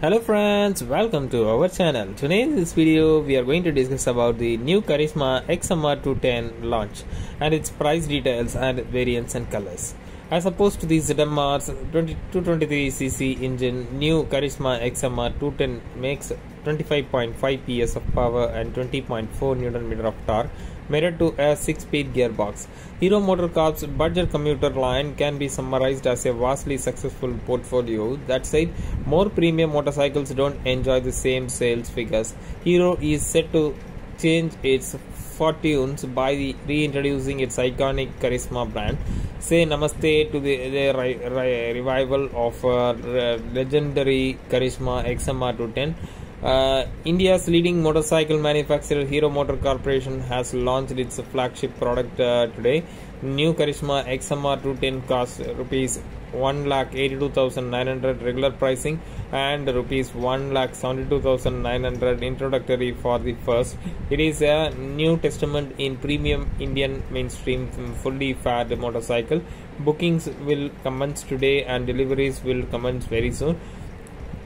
Hello friends, welcome to our channel. Today in this video we are going to discuss about the new Karizma XMR 210 launch and its price details and variants and colors. As opposed to the ZMR's 223cc engine, new Karizma XMR 210 makes 25.5 PS of power and 20.4 Newton meter of torque mirrored to a 6-speed gearbox. Hero MotoCorp's budget commuter line can be summarized as a vastly successful portfolio. That said, more premium motorcycles don't enjoy the same sales figures. Hero is set to change its fortunes by reintroducing its iconic Karizma brand. Say namaste to the, the ri- ri- revival of uh, legendary Karizma XMR 210. Uh, India's leading motorcycle manufacturer Hero Motor Corporation has launched its flagship product uh, today. New Karizma XMR 210 costs rupees 1,82,900 regular pricing and rupees one lakh seventy two thousand nine hundred introductory for the first. It is a new testament in premium Indian mainstream fully fat motorcycle. Bookings will commence today and deliveries will commence very soon.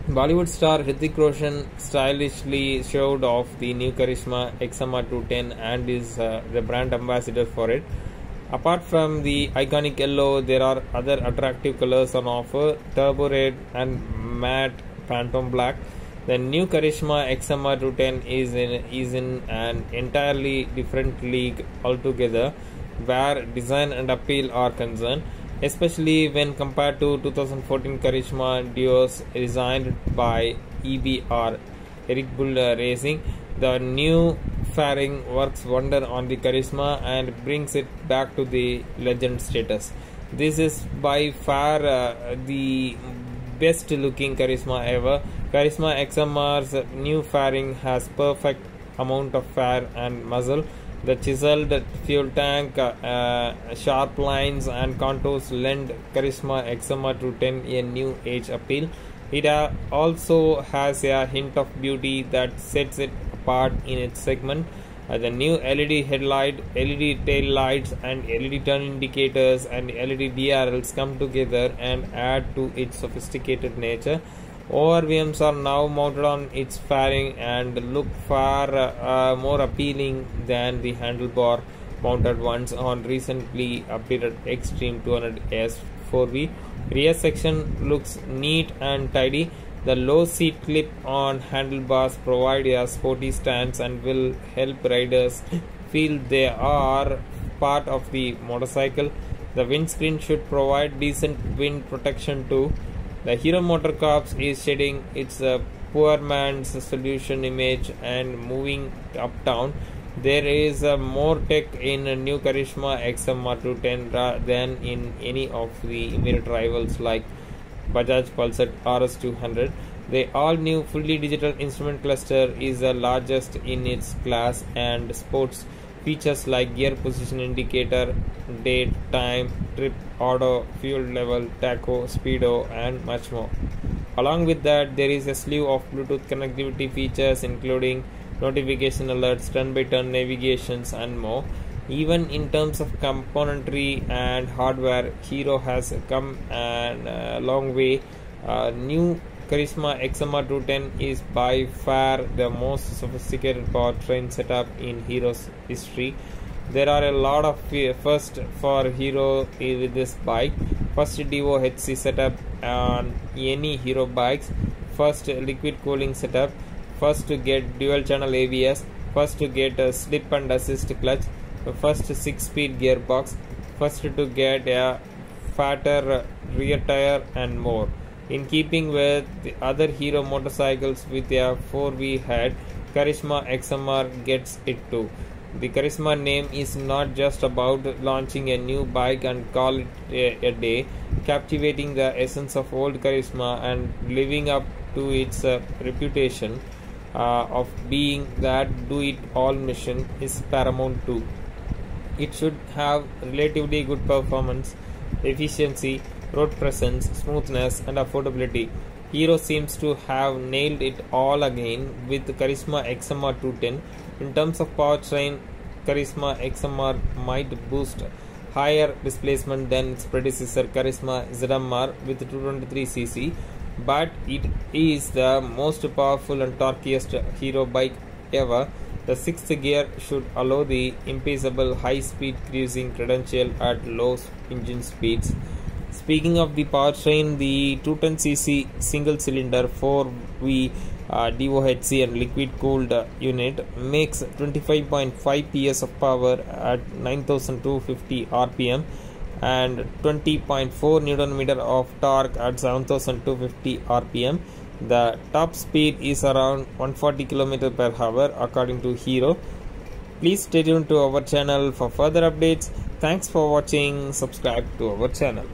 Bollywood star Hrithik Roshan stylishly showed off the new Karizma XMR 210 and is uh, the brand ambassador for it. Apart from the iconic yellow, there are other attractive colors on offer Turbo Red and Matte Phantom Black. The new Karizma XMR 210 is in, is in an entirely different league altogether where design and appeal are concerned especially when compared to 2014 Karizma Duos designed by EBR Erik Buell Racing. The new fairing works wonder on the Karizma and brings it back to the legend status. This is by far uh, the best looking Karizma ever. Karizma XMR's new fairing has perfect amount of fair and muzzle the chiseled fuel tank, uh, sharp lines and contours lend Karizma XMR 210 a new age appeal. It uh, also has a hint of beauty that sets it apart in its segment. Uh, the new LED headlight, LED tail lights, and LED turn indicators and LED DRLs come together and add to its sophisticated nature. ORVMs are now mounted on its fairing and look far uh, more appealing than the handlebar mounted ones on recently updated Xtreme 200S 4V. Rear section looks neat and tidy. The low seat clip on handlebars provide a sporty stance and will help riders feel they are part of the motorcycle. The windscreen should provide decent wind protection too. The Hero MotoCorps is shedding its uh, poor man's solution image and moving uptown. There is uh, more tech in new Karizma XMR 210 than in any of the immediate rivals like Bajaj Pulsar RS200. The all new fully digital instrument cluster is the largest in its class and sports features like gear position indicator, date, time, trip, auto, fuel level, tacho, speedo, and much more. Along with that, there is a slew of Bluetooth connectivity features including notification alerts, turn by turn navigations, and more. Even in terms of componentry and hardware, Hero has come a uh, long way. Uh, new Karizma XMR 210 is by far the most sophisticated powertrain setup in Hero's history. There are a lot of uh, first for Hero with this bike. First DOHC setup on any Hero bikes. First liquid cooling setup. First to get dual channel ABS. First to get a slip and assist clutch. First 6 speed gearbox. First to get a fatter rear tire and more. In keeping with the other Hero motorcycles with a 4V head, Karizma XMR gets it too. The Karizma name is not just about launching a new bike and call it a, a day, captivating the essence of old Karizma and living up to its uh, reputation uh, of being that do it all mission is paramount too. It should have relatively good performance, efficiency, road presence, smoothness, and affordability. Hero seems to have nailed it all again with Karizma XMR 210. In terms of powertrain, Karizma XMR might boost higher displacement than its predecessor Karizma ZMR with 223cc. but it is the most powerful and torquiest hero bike ever. The sixth gear should allow the impeccable high-speed cruising credential at low engine speeds. Speaking of the powertrain, the 210cc single-cylinder 4V uh, DOHC and liquid-cooled uh, unit makes 25.5 PS of power at 9250 RPM and 20.4 Newton meter of torque at 7250 RPM. The top speed is around 140 km per hour according to Hero. Please stay tuned to our channel for further updates. Thanks for watching. Subscribe to our channel.